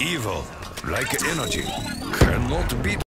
Evil, like energy, cannot be